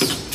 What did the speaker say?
you